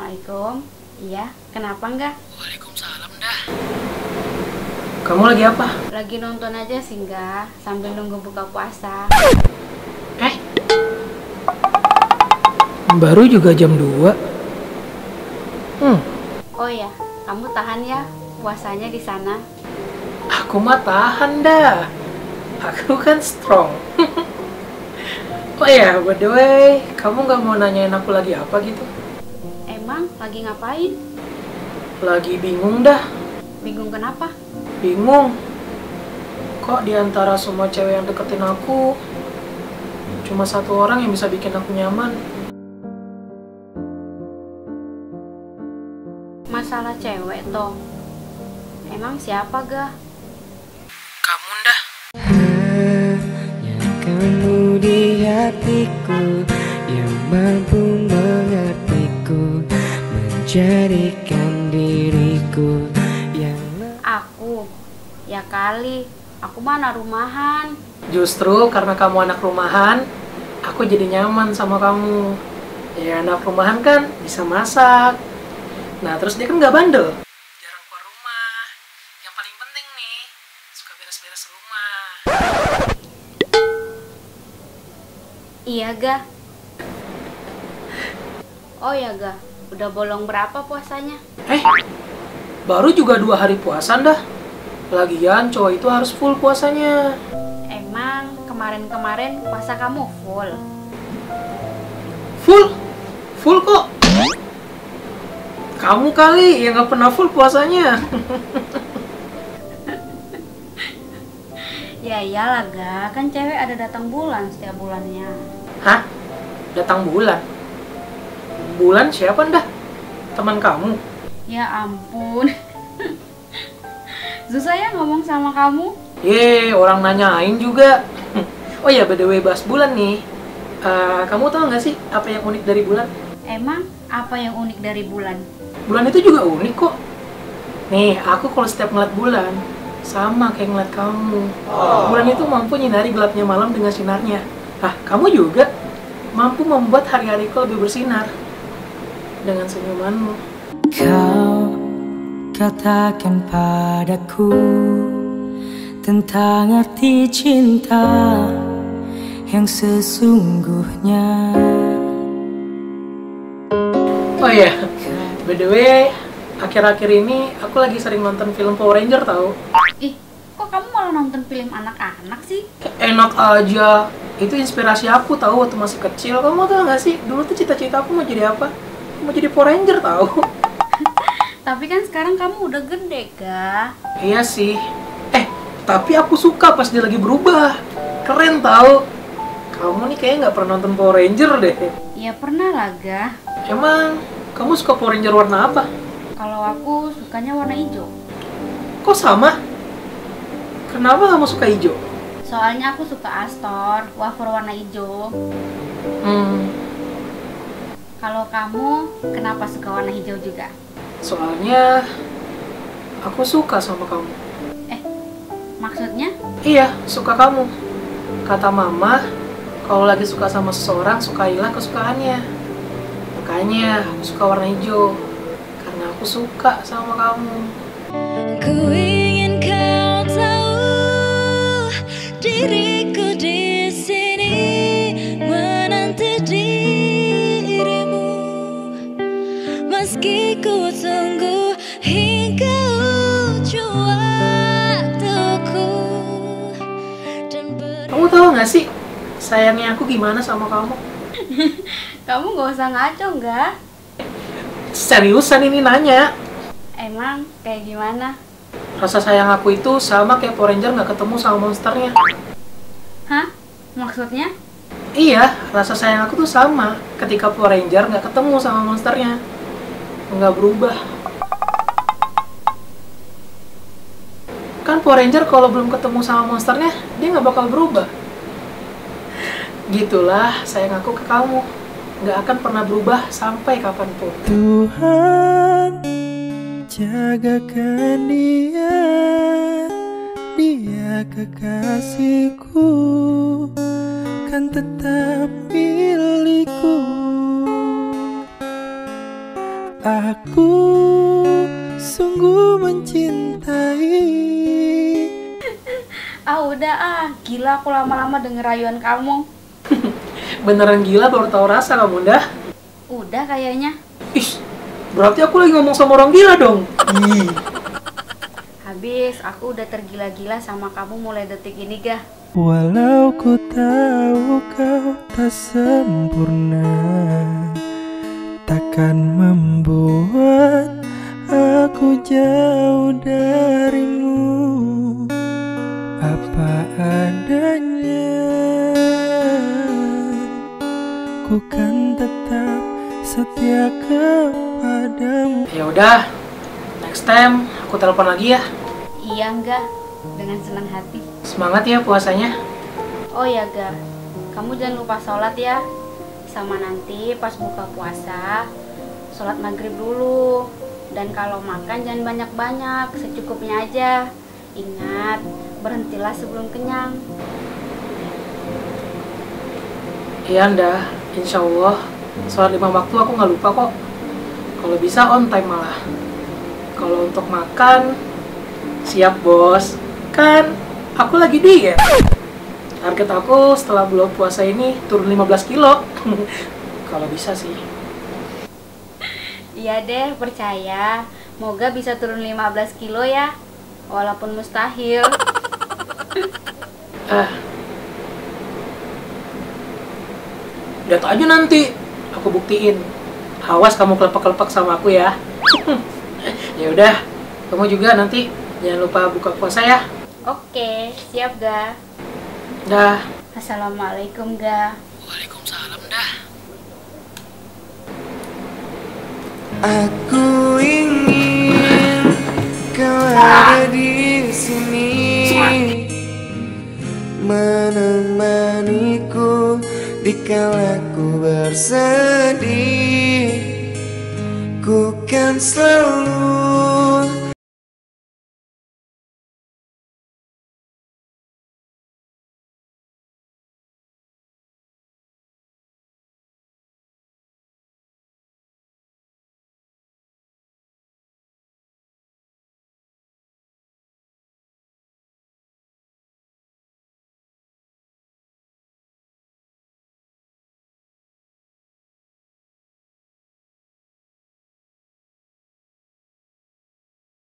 Assalamualaikum. Iya, kenapa enggak? Waalaikumsalam dah. Kamu lagi apa? Lagi nonton aja sih enggak, sambil nunggu buka puasa. Eh? Baru juga jam 2. Hmm, Oh ya, kamu tahan ya puasanya di sana. aku mah tahan dah. Aku kan strong. oh ya, by the way, kamu nggak mau nanyain aku lagi apa gitu? Lagi ngapain? Lagi bingung dah. Bingung kenapa? Bingung. Kok di antara semua cewek yang deketin aku, cuma satu orang yang bisa bikin aku nyaman. Masalah cewek toh. Emang siapa ga? Kamu dah. Hanya kamu di hatiku yang menjadikan diriku yang Aku. Ya kali, aku mana rumahan. Justru karena kamu anak rumahan, aku jadi nyaman sama kamu. Ya anak rumahan kan bisa masak. Nah terus dia kan nggak bandel. Jarang keluar rumah. Yang paling penting nih, suka beres-beres rumah. Iya ga? Oh ya ga, udah bolong berapa puasanya? Eh, baru juga dua hari puasa dah. Lagian cowok itu harus full puasanya. Emang kemarin-kemarin puasa kamu full? Full? Full kok? Kamu kali yang nggak pernah full puasanya. Ya iyalah ga, kan cewek ada datang bulan setiap bulannya. Hah? Datang bulan? Bulan siapa dah? Teman kamu? Ya ampun. Susah ya ngomong sama kamu. Ye, orang nanyain juga. Oh ya, by the way, bahas bulan nih. Eh, kamu tahu nggak sih apa yang unik dari bulan? Emang apa yang unik dari bulan? Bulan itu juga unik kok. Nih, aku kalau setiap ngeliat bulan, sama kayak ngeliat kamu. Bulan itu mampu nyinari gelapnya malam dengan sinarnya. Ah, kamu juga mampu membuat hari-hariku lebih bersinar dengan senyumanmu. Kau katakan padaku tentang arti cinta yang sesungguhnya. Oh iya, by the way, akhir-akhir ini aku lagi sering nonton film Power Ranger tahu. Ih, kok kamu malah nonton film anak-anak sih? Enak aja. Itu inspirasi aku tahu waktu masih kecil. Kamu tahu nggak sih? Dulu tuh cita-cita aku mau jadi apa? Mau jadi Power Ranger tahu. Tapi kan sekarang kamu udah gede, ga? iya sih. Eh, tapi aku suka pas dia lagi berubah. Keren tahu. Kamu nih kayaknya nggak pernah nonton Power Ranger deh. Ya pernah lah, ga. Emang kamu suka Power Ranger warna apa? Kalau aku sukanya warna hijau. Kok sama? Kenapa kamu suka hijau? Soalnya aku suka Astor, wafer warna hijau. Hmm, Kalau kamu, kenapa suka warna hijau juga? soalnya aku suka sama kamu. Maksudnya? Iya, suka kamu. Kata mama, kalau lagi suka sama seseorang, sukailah kesukaannya. Makanya aku suka warna hijau. Karena aku suka sama kamu. Ku ingin kau tahu diriku nggak sih, sayangnya aku gimana sama kamu? Kamu gak usah ngaco, nggak? Seriusan ini nanya. Emang kayak gimana? Rasa sayang aku itu sama kayak Power Ranger nggak ketemu sama monsternya. Hah? Maksudnya? Iya, rasa sayang aku tuh sama ketika Power Ranger nggak ketemu sama monsternya. Nggak berubah. Kan Power Ranger kalau belum ketemu sama monsternya, dia nggak bakal berubah. Gitulah sayang aku ke kamu. Nggak akan pernah berubah sampai kapan pun. Tuhan jagakan dia dia kekasihku kan tetap milikku Aku sungguh mencintai Ah udah ah, gila aku lama-lama denger rayuan kamu. Beneran gila baru tahu rasa kamu dah. Udah kayaknya. Ih, berarti aku lagi ngomong sama orang gila dong. Ih. Habis aku udah tergila-gila sama kamu mulai detik ini gah. Walau ku tahu kau tak sempurna Takkan membuat aku jauh darimu setia kepadamu Ya udah, next time aku telepon lagi ya. Iya enggak, dengan senang hati. Semangat ya puasanya. Oh ya ga, kamu jangan lupa sholat ya. Sama nanti pas buka puasa, sholat maghrib dulu. Dan kalau makan jangan banyak-banyak, secukupnya aja. Ingat, berhentilah sebelum kenyang. Iya dah, insya Allah. Sholat lima waktu aku nggak lupa kok. Kalau bisa on time malah. Kalau untuk makan, siap bos. Kan aku lagi diet. Target aku setelah bulan puasa ini turun 15 kilo. Kalau bisa sih. Iya deh, percaya. Moga bisa turun 15 kilo ya. Walaupun mustahil. Ah. Lihat aja nanti. Aku buktiin. Awas kamu kelepek-kelepek sama aku ya. ya udah, kamu juga nanti jangan lupa buka puasa ya. Oke, siap ga? Dah. Assalamualaikum ga. Waalaikumsalam dah. Aku ingin kau ada di sini Menemaniku di kala bersedih Ku kan selalu